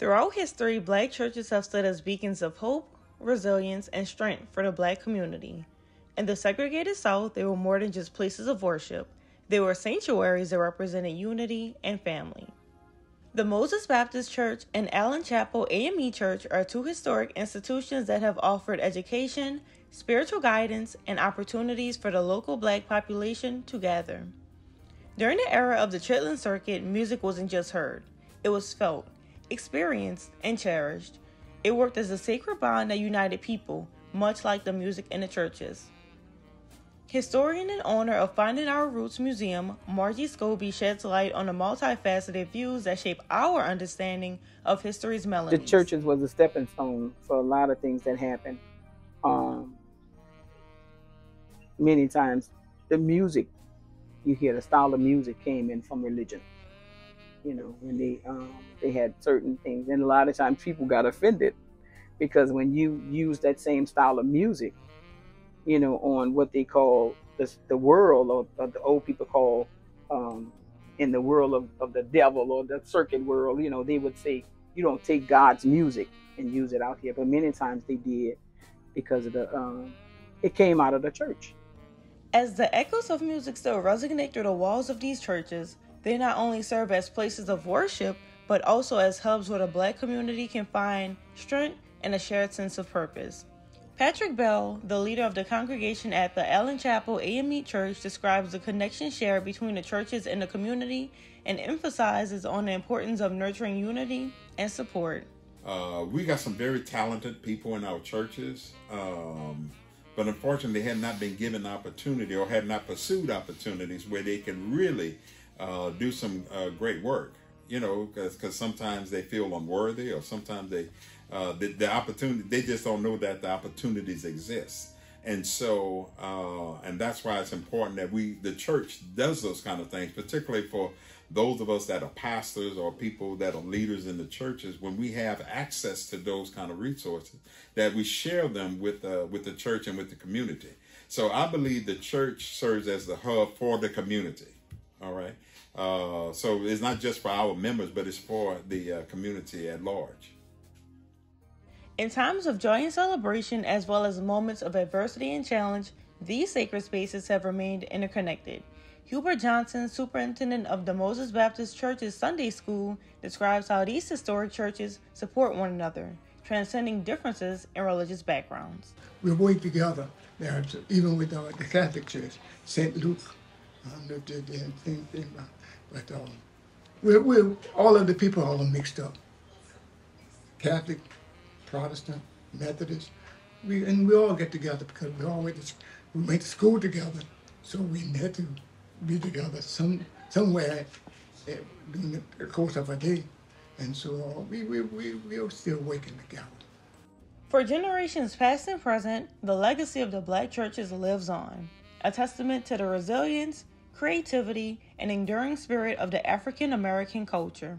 Throughout history, black churches have stood as beacons of hope, resilience, and strength for the black community. In the segregated South, they were more than just places of worship, they were sanctuaries that represented unity and family. The Moses Baptist Church and Allen Chapel AME Church are two historic institutions that have offered education, spiritual guidance, and opportunities for the local black population to gather. During the era of the Chitlin Circuit, music wasn't just heard, it was felt experienced, and cherished. It worked as a sacred bond that united people, much like the music in the churches. Historian and owner of Finding Our Roots Museum, Margie Scoby sheds light on the multifaceted views that shape our understanding of history's melodies. The churches was a stepping stone for a lot of things that happened. Um, many times, the music, you hear the style of music came in from religion you know, when they um, they had certain things, and a lot of times people got offended because when you use that same style of music, you know, on what they call the, the world or, or the old people call um, in the world of, of the devil or the circuit world, you know, they would say you don't take God's music and use it out here, but many times they did because of the um, it came out of the church. As the echoes of music still resonate through the walls of these churches, they not only serve as places of worship, but also as hubs where the black community can find strength and a shared sense of purpose. Patrick Bell, the leader of the congregation at the Allen Chapel AME Church, describes the connection shared between the churches and the community and emphasizes on the importance of nurturing unity and support. Uh, we got some very talented people in our churches, um, but unfortunately, they had not been given opportunity or had not pursued opportunities where they can really uh, do some uh, great work. You know, because sometimes they feel unworthy, or sometimes they uh, the, the, opportunity they just don't know that the opportunities exist. And so, uh, and that's why it's important that we, the church, does those kind of things, particularly for those of us that are pastors or people that are leaders in the churches. When we have access to those kind of resources, that we share them with with the church and with the community. So I believe the church serves as the hub for the community. All right. Uh, so it's not just for our members, but it's for the uh, community at large. In times of joy and celebration, as well as moments of adversity and challenge, these sacred spaces have remained interconnected. Hubert Johnson, superintendent of the Moses Baptist Church's Sunday School, describes how these historic churches support one another, transcending differences in religious backgrounds. We work together there, even with uh, the Catholic Church, St. Luke, the, the, but um, we're, we're, all of the people are all mixed up. Catholic, Protestant, Methodist. We, and we all get together because we all went to, we went to school together. So we had to be together some, somewhere eh, during the course of a day. And so uh, we, we, we, we are still working together. For generations past and present, the legacy of the black churches lives on, a testament to the resilience, creativity, and enduring spirit of the African American culture.